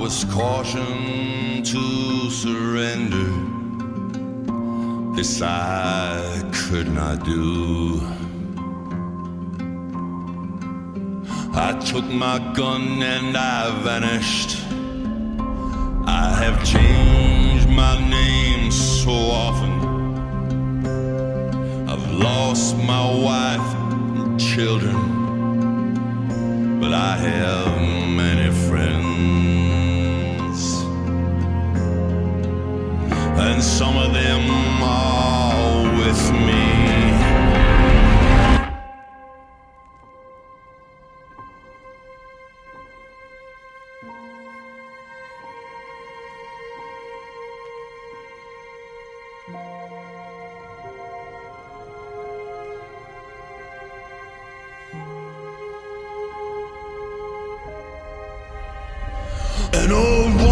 was cautioned to surrender. This I could not do. I took my gun and I vanished. I have changed my name so often. I've lost my wife and children, but I have many friends. And some of them are with me. An old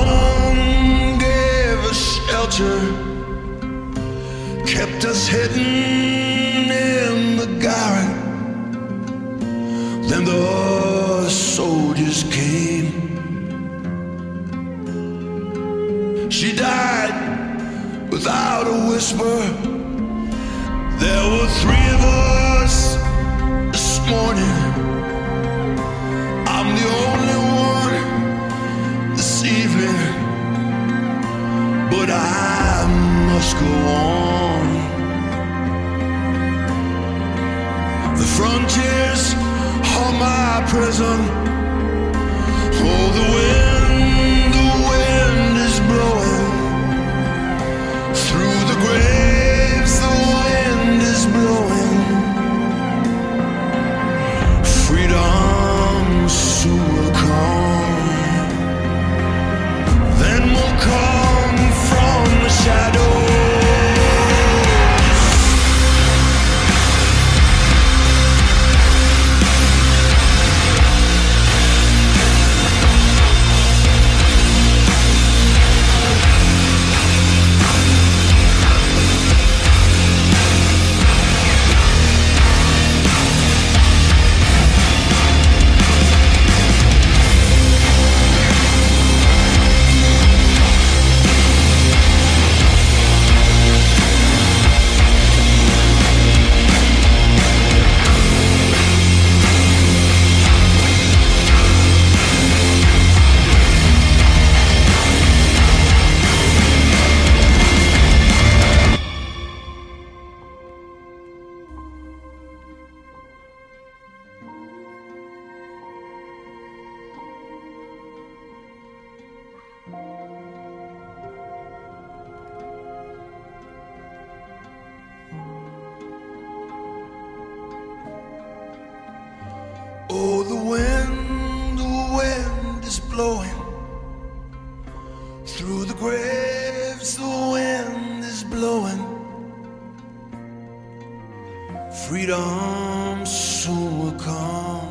kept us hidden in the garret. Then the soldiers came. She died without a whisper. There were three must go on. The frontiers are my prison. Oh, the wind, Oh, the wind, the wind is blowing through the graves. The wind is blowing. Freedom soon will come.